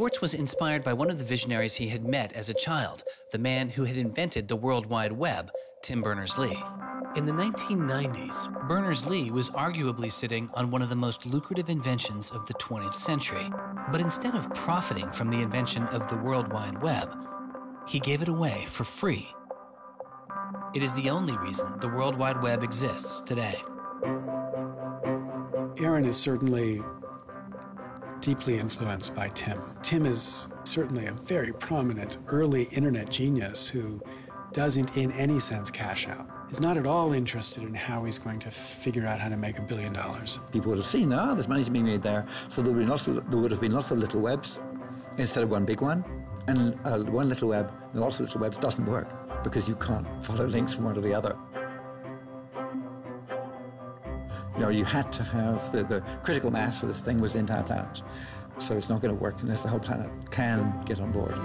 Swartz was inspired by one of the visionaries he had met as a child, the man who had invented the World Wide Web, Tim Berners Lee. In the 1990s, Berners Lee was arguably sitting on one of the most lucrative inventions of the 20th century. But instead of profiting from the invention of the World Wide Web, he gave it away for free. It is the only reason the World Wide Web exists today. Aaron is certainly deeply influenced by Tim. Tim is certainly a very prominent early internet genius who doesn't, in any sense, cash out. He's not at all interested in how he's going to figure out how to make a billion dollars. People would have seen, ah, there's money to be made there. So there would, lots of, there would have been lots of little webs instead of one big one. And uh, one little web, and lots of little webs doesn't work because you can't follow links from one to the other. You know, you had to have the, the critical mass for this thing was the entire planet. So it's not going to work unless the whole planet can get on board.